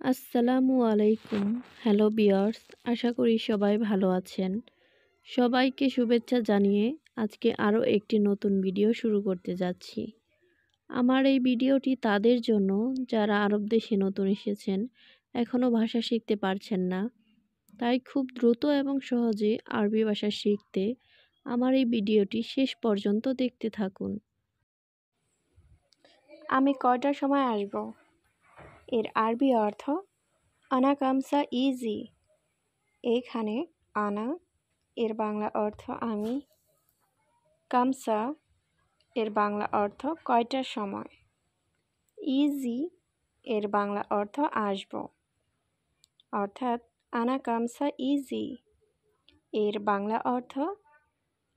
আসসালামু আলাইকুম, হ্যালো বিয়ার্স আশা করি সবাই ভালো আছেন। সবাইকে শুভেচ্ছা জানিয়ে আজকে আরও একটি নতুন ভিডিও শুরু করতে যাচ্ছি। আমার এই ভিডিওটি তাদের জন্য, যারা আরব দেশে নতুন এসেছেন এখনও ভাষা শিখতে পারছেন না, তাই খুব দ্রুত এবং সহজে আরবি ভাষা শিখতে আমার এই ভিডিওটি শেষ পর্যন্ত দেখতে থাকুন। আমি কয়টার সময় আসব? এর আরবি অর্থ আনা কামসা ইজি এখানে আনা এর বাংলা অর্থ, আমি কামসা এর বাংলা অর্থ, কয়টার সময় ইজি এর বাংলা অর্থ, আসব অর্থাৎ আনা কামসা ইজি এর বাংলা অর্থ,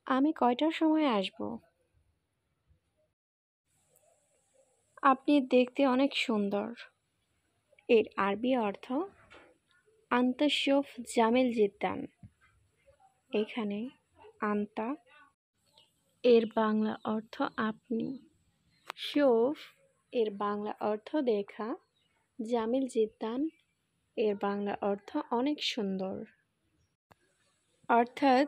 আমি কয়টার সময় আসব আপনি দেখতে অনেক সুন্দর। এর আরবি অর্থ আন্তঃশফ জামিল জিদ্দান। এখানে আন্তা এর বাংলা অর্থ আপনি। শোফ এর বাংলা অর্থ দেখা। জামিল জিদ্দান এর বাংলা অর্থ অনেক সুন্দর। অর্থাৎ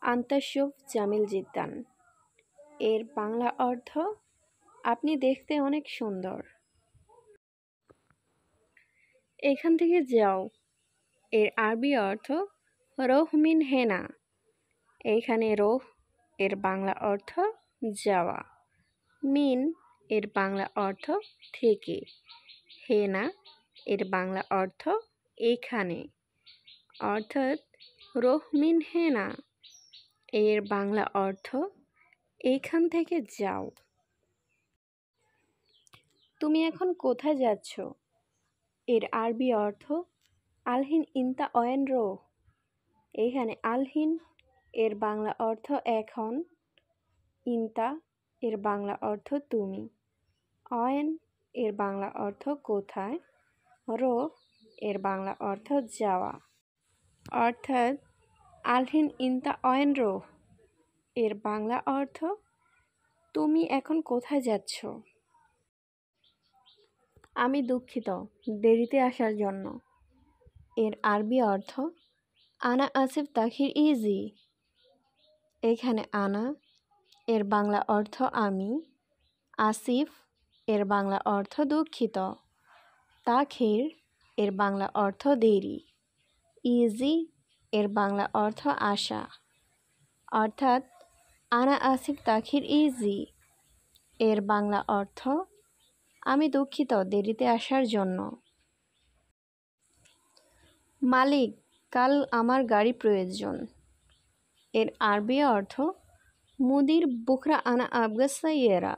আন্তঃশফ জামিল জিদ্দান। এর বাংলা অর্থ আপনি দেখতে অনেক সুন্দর। এখান থেকে যাও। এর আরবি অর্থ রোহ মিন হেনা। এখানে রোহ এর বাংলা অর্থ যাওয়া। মিন এর বাংলা অর্থ থেকে। হেনা এর বাংলা অর্থ এখানে। অর্থাৎ রোহ মিন হেনা এর বাংলা অর্থ এখান থেকে যাও। তুমি এখন কোথায় যাচ্ছ? এর আরবি অর্থ, আলহিন ইন্তা অয়েন রো। এখানে আলহিন এর বাংলা অর্থ এখন ইন্তা এর বাংলা অর্থ তুমি অয়েন এর বাংলা অর্থ কোথায় রো এর বাংলা অর্থ যাওয়া অর্থাৎ, আলহিন ইন্তা অয়েন রো এর বাংলা অর্থ, তুমি এখন কোথায় যাচ্ছ আমি দুঃখিত, দেরিতে আসার জন্য। এর আরবি অর্থ, আনা আসিফ তাখির ইজি। এখানে আনা এর বাংলা অর্থ আমি আসিফ এর বাংলা অর্থ দুঃখিত তাখির এর বাংলা অর্থ দেরি ইজি এর বাংলা অর্থ আশা অর্থাৎ, আনা আসিফ তাখির ইজি এর বাংলা অর্থ আমি দুঃখিত দেরিতে আসার জন্য। মালিক, কাল আমার গাড়ি প্রয়োজন। এর আরবি অর্থ, মুদির বুখরা আনা আবগাসাইয়েরা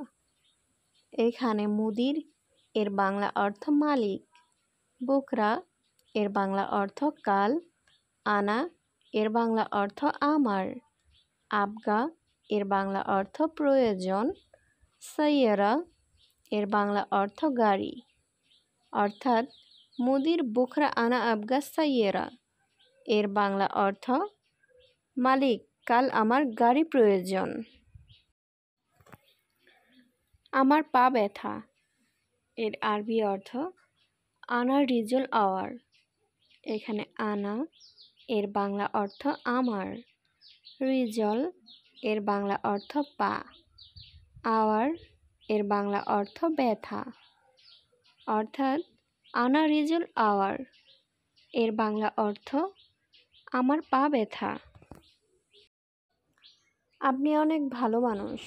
এখানে মুদির, এর বাংলা অর্থ মালিক। বুকরা এর বাংলা অর্থ কাল। আনা, এর বাংলা অর্থ আমার। আবগা, এর বাংলা অর্থ প্রয়োজন। সাইয়েরা এর বাংলা অর্থ গাড়ি। অর্থাৎ মুদির বুখরা আনা আবগা সাইয়েরা। এর বাংলা অর্থ, মালিক, কাল আমার গাড়ি প্রয়োজন। আমার পা ব্যথা। এর আরবি অর্থ আনা রিজল আওয়ার। এখানে আনা এর বাংলা অর্থ আমার। রিজল এর বাংলা অর্থ পা। আওয়ার এর বাংলা অর্থ ব্যথা। অর্থাৎ আনারিজুল আওয়ার এর বাংলা অর্থ আমার পা ব্যথা। আপনি অনেক ভালো মানুষ।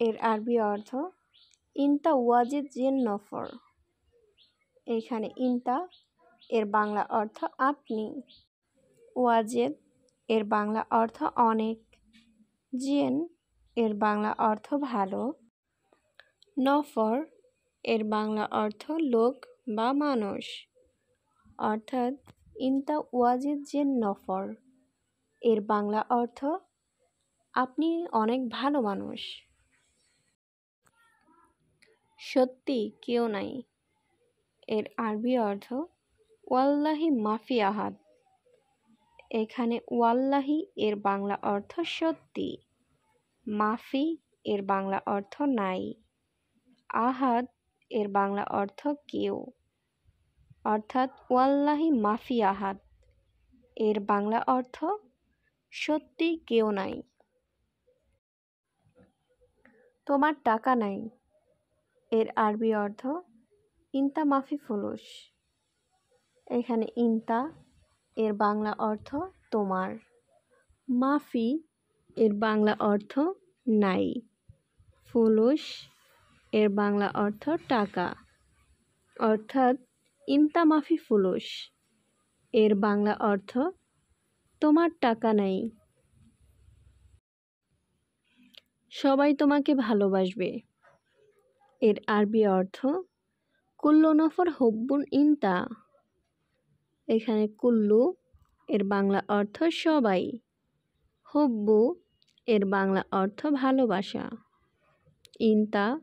এর আরবি অর্থ ইনতা ওয়াজিদ জিন নফর। এখানে ইনতা এর বাংলা অর্থ আপনি। ওয়াজেদ এর বাংলা অর্থ অনেক। জিন এর বাংলা অর্থ ভালো। নফর এর বাংলা অর্থ লোক বা মানুষ। অর্থাৎ ইনতা ওয়াজিদ যে নফর, এর বাংলা অর্থ আপনি অনেক ভালো মানুষ। সত্যি কেউ নাই। এর আরবি অর্থ ওয়াল্লাহি মাফি আহাদ। এখানে ওয়াল্লাহি এর বাংলা অর্থ সত্যি, মাফি এর বাংলা অর্থ নাই। আহাদ, এর বাংলা অর্থ কেউ। অর্থাৎ, ওয়াল্লাহি মাফি আহাদ। এর বাংলা অর্থ, সত্যি কেউ নাই। তোমার টাকা নাই। এর আরবি অর্থ, ইনতা মাফি ফুলুস। এখানে ইনতা, এর বাংলা অর্থ, তোমার। মাফি, এর বাংলা অর্থ, নাই। ফুলুস এর বাংলা অর্থ টাকা, অর্থাৎ ইনতা মাফি ফুলুস। এর বাংলা অর্থ, তোমার টাকা নাই। সবাই তোমাকে ভালোবাসবে। এর আরবি অর্থ, কুল্লু নফর হব্বুন ইনতা। এখানে কুল্লু এর বাংলা অর্থ সবাই, হব্বু এর বাংলা অর্থ ভালোবাসা। ইনতা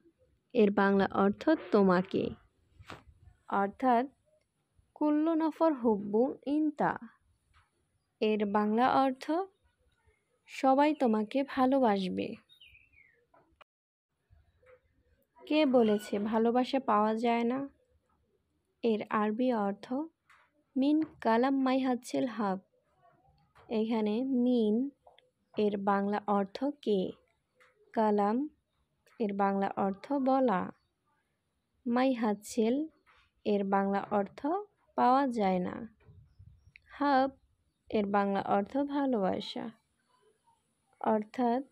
এর বাংলা অর্থ তোমাকে। অর্থাৎ কুল্লু নফর হব্বুন ইনতা। এর বাংলা অর্থ, সবাই তোমাকে ভালোবাসবে। কে বলেছে ভালোবাসা পাওয়া যায় না? এর আরবি অর্থ, মিন কালাম মাই হাচ্ছেল হাব। এখানে মিন এর বাংলা অর্থ কে? কালাম এর বাংলা অর্থ বলা। মাই হাচ্ছেল এর বাংলা অর্থ পাওয়া যায় না। হাব, এর বাংলা অর্থ ভালোবাসা। অর্থাৎ,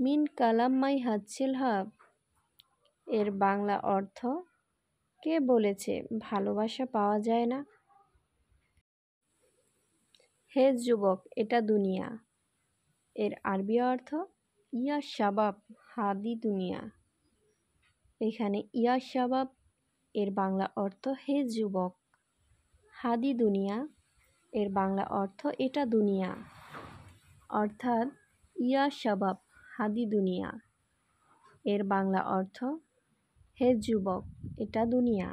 মিন কালাম মাই হাচ্ছিল হাব। এর বাংলা অর্থ, কে বলেছে ভালোবাসা পাওয়া যায় না? হে যুবক, এটা দুনিয়া। এর আরবি অর্থ ইয়া শাবাব হাদি দুনিয়া। এখানে ইয়া শাবাব, এর বাংলা অর্থ হে যুবক। হাদি দুনিয়া, এর বাংলা অর্থ এটা দুনিয়া। অর্থাৎ ইয়া শাবাব হাদি দুনিয়া, এর বাংলা অর্থ হে যুবক, এটা দুনিয়া।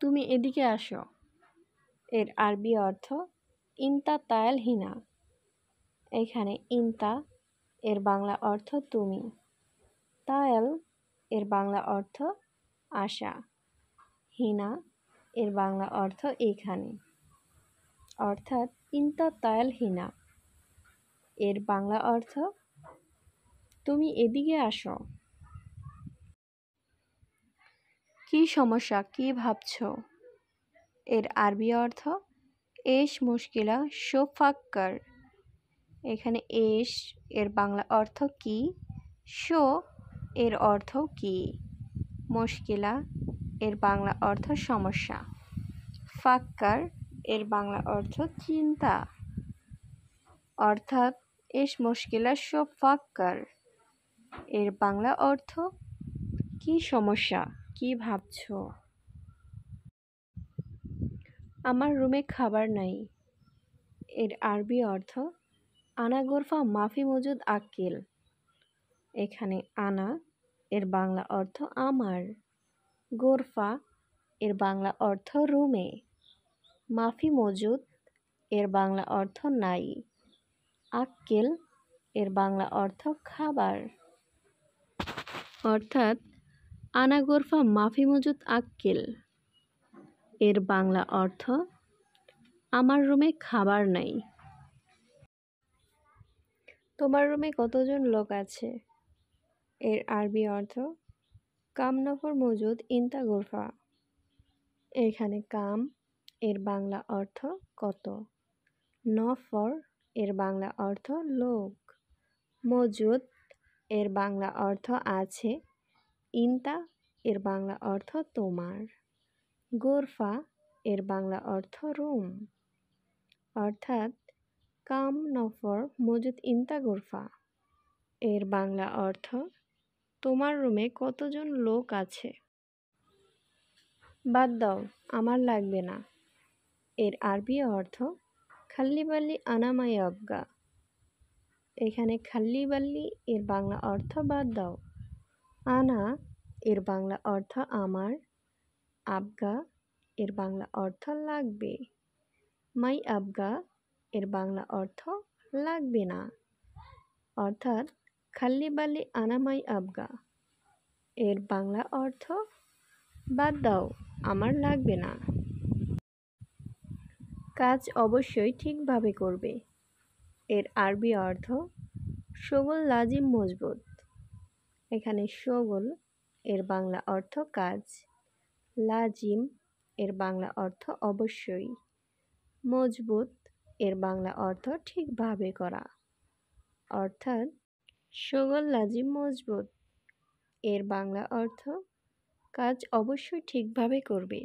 তুমি এদিকে আসো। এর আরবি অর্থ ইনতা তায়াল হিনা। এখানে ইনতা, এর বাংলা অর্থ তুমি। তায়াল, এর বাংলা অর্থ আশা। হিনা, এর বাংলা অর্থ এখানে। অর্থাৎ ইনতা, তায়াল, হিনা। এর বাংলা অর্থ তুমি এদিকে আসো। কি সমস্যা, কি ভাবছ? এর আরবি অর্থ এস মুশকিলা শোফাক্কার এখানে এস এর বাংলা অর্থ কি? শো এর অর্থ কি? মুশকিলা এর বাংলা অর্থ সমস্যা। ফাক্কার এর বাংলা অর্থ চিন্তা। অর্থাৎ এস মুশকিলা, শো ফাক্কার এর বাংলা অর্থ কি সমস্যা? কি ভাবছ? আমার রুমে খাবার নাই। এর আরবি অর্থ আনা গোরফা মাফি মজুদ আক্কেল এখানে আনা, এর বাংলা অর্থ আমার। গোরফা, এর বাংলা অর্থ রুমে। মাফি মজুদ, এর বাংলা অর্থ নাই। আক্কেল এর বাংলা অর্থ খাবার। অর্থাৎ, আনা গোরফা মাফি মজুদ আক্কেল এর বাংলা অর্থ, আমার রুমে খাবার নাই। তোমার রুমে কতজন লোক আছে? এর আরবি অর্থ কাম নফর মজুদ ইনতা গোরফা। এখানে কাম, এর বাংলা অর্থ কত? নফর, এর বাংলা অর্থ লোক। মজুদ, এর বাংলা অর্থ আছে, ইনতা, এর বাংলা অর্থ তোমার। গোরফা, এর বাংলা অর্থ রুম। অর্থাৎ কাম নফর মজুদ ইনতা গোরফা। এর বাংলা অর্থ, তোমার রুমে কতজন লোক আছে? বাদ দাও, আমার লাগবে না। এর আরবি অর্থ খাল্লিবাল্লি আনামাই আবগা। এখানে খাল্লিবাল্লি এর বাংলা অর্থ বাদ দাও। আনা, এর বাংলা অর্থ আমার। আবগা, এর বাংলা অর্থ লাগবে। মাই আবগা এর বাংলা অর্থ লাগবে না। অর্থাৎ খাল্লি বাল্লি আনামাই আবগা। এর বাংলা অর্থ বাদ দাও, আমার লাগবে না। কাজ অবশ্যই ঠিকভাবে করবে। এর আরবি অর্থ সগোল লাজিম মজবুত। এখানে সগোল এর বাংলা অর্থ কাজ, লাজিম এর বাংলা অর্থ অবশ্যই। মজবুত এর বাংলা অর্থ ঠিকভাবে করা। অর্থাৎ, সুগল লাজিম মজবুত। এর বাংলা অর্থ, কাজ অবশ্যই ঠিকভাবে করবে।